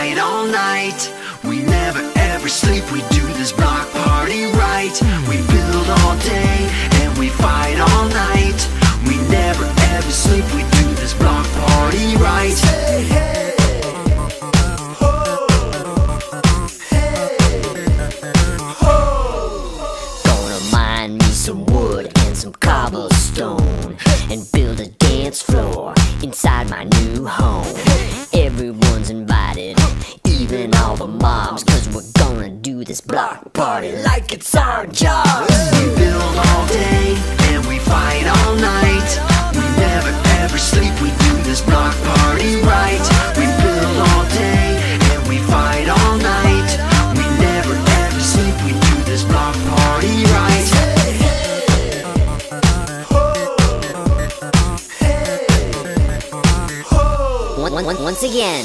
fight all night. We never ever sleep, we do this block party right. We build and build a dance floor inside my new home. Everyone's invited, even all the moms, cause we're gonna do this block party like it's our job. One- one- one- Once again.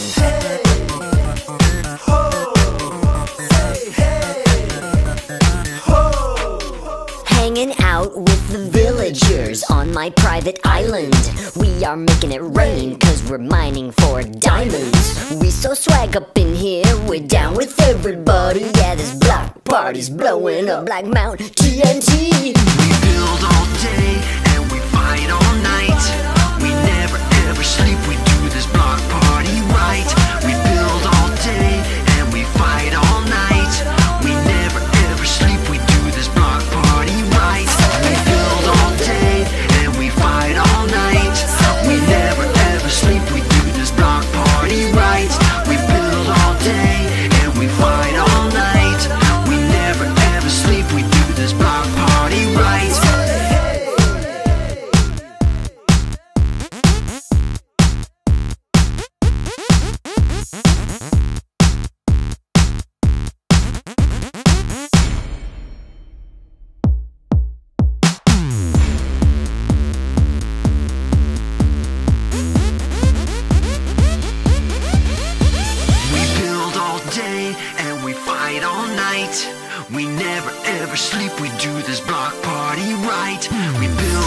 Hanging out with the villagers on my private island. We are making it rain cause we're mining for diamonds. We so swag up in here, we're down with everybody. Yeah, this block party's blowing up like Mount TNT. We build all day fight all night. We never ever sleep, we do this block party right. We build